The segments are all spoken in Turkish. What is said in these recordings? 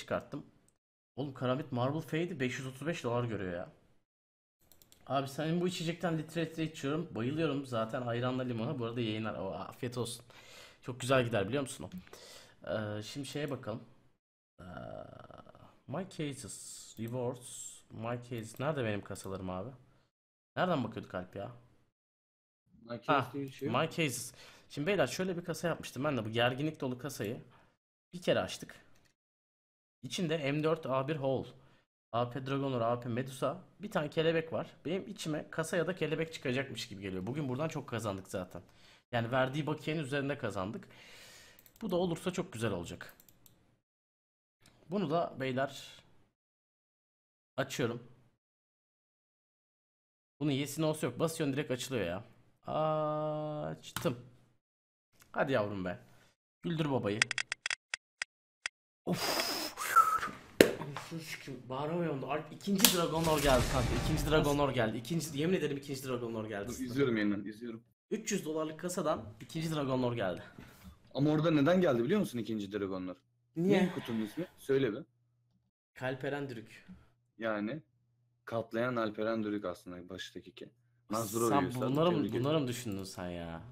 çıkarttım. Oğlum Karamit Marble Fade'i 535 dolar görüyor ya. Abi senin bu içecekten litre litre içiyorum. Bayılıyorum zaten ayranla limona. Bu arada yayınlar. O, afiyet olsun. Çok güzel gider biliyor musun o? Ee, şimdi şeye bakalım. Ee, my cases, rewards, my cases. Nerede benim kasalarım abi? Nereden bakıyorduk Alp ya? Ha, My Cases. Şimdi beyler şöyle bir kasa yapmıştım ben de bu gerginlik dolu kasayı bir kere açtık. İçinde M4 A1 Hole, AP Dragonor, AP Medusa, bir tane kelebek var. Benim içime kasa ya da kelebek çıkacakmış gibi geliyor. Bugün buradan çok kazandık zaten. Yani verdiği bakiyenin üzerinde kazandık. Bu da olursa çok güzel olacak. Bunu da beyler açıyorum. Bunun yesini olsa yok. Basıyorsun direkt açılıyor ya. Açtım. Hadi yavrum be. Güldür babayı. Of. Bağıramıyorum da. Alp ikinci Dragonor geldi kanka. İkinci Dragonor geldi. İkinci, yemin ederim ikinci Dragonor geldi. Dur, izliyorum yeniden izliyorum. 300 dolarlık kasadan ikinci Dragonor geldi. Ama orada neden geldi biliyor musun ikinci Dragonlar? Ne kutunun ismi? Söyle bir. Kalperen Dürük. Yani katlayan Alperen Dürük aslında baştaki ki. Nazır Sen bunları mı, bunları mı düşündün sen ya?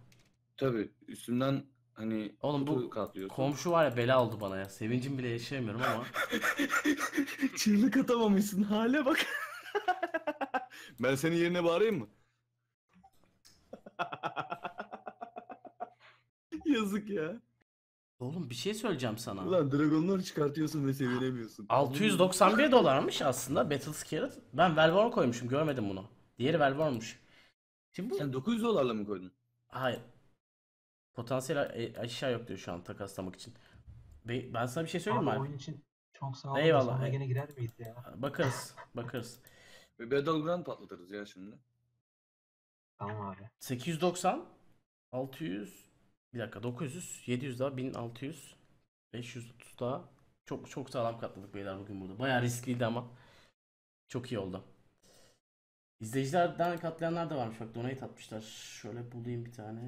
Tabii üstümden hani Oğlum bu katlıyorsun. Komşu var ya bela oldu bana ya. Sevincim bile yaşayamıyorum ama. Çığlık atamamışsın hale bak. ben senin yerine bağırayım mı? Yazık ya. Oğlum bir şey söyleyeceğim sana. Ulan dragonlar çıkartıyorsun ve sevinemiyorsun. 691 dolarmış aslında Battle Scarlet. Ben Velvorn koymuşum görmedim bunu. Diğeri Velvorn'muş. Şimdi bu... Sen 900 dolarla mı koydun? Hayır. Potansiyel a- aşağı yok diyor şu an takaslamak için. Be- Ben sana bir şey söyleyeyim mi? Abi Alp? oyun için çok sağ olun. Eyvallah, Sonra ey- gene girer miyiz ya? Bakarız. Bakarız. Ve Battleground patlatırız ya şimdi. Tamam abi. 890 600 bir dakika 900 700 daha 1600 530 daha çok çok sağlam katladık beyler bugün burada. Bayağı riskliydi ama çok iyi oldu. İzleyicilerden katlayanlar da varmış bak donate atmışlar. Şöyle bulayım bir tane.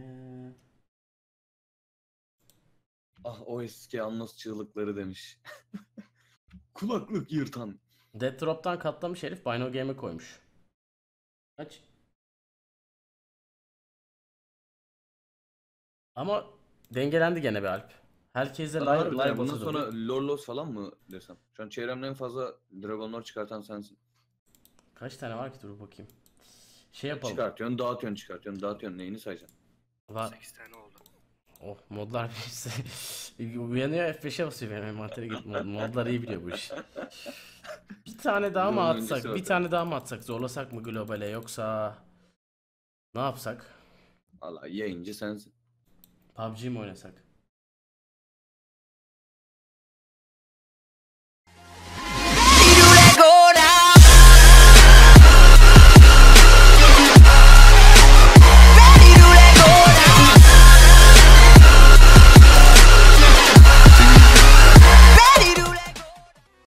Ah o eski anlas çığlıkları demiş. Kulaklık yırtan. Death Drop'tan katlamış herif Bino Game'e koymuş. Kaç? Ama dengelendi gene be Alp. Herkese Harbiden live bundan sonra Lorlos falan mı desem? Şu an çevremde en fazla Dragonlar çıkartan sensin. Kaç tane var ki dur bakayım. Şey yapalım. Çıkartıyorsun, dağıtıyorsun, çıkartıyorsun, dağıtıyorsun. Neyini sayacaksın? Var. 8 tane oldu. Oh modlar birisi. Uyanıyor F5'e basıyor benim envantere git. Mod- Modlar iyi biliyor bu işi. Bir tane daha mı atsak? Bir tane daha mı atsak? Zorlasak mı globale yoksa ne yapsak? Valla yayıncı sensin. PUBG mi oynasak?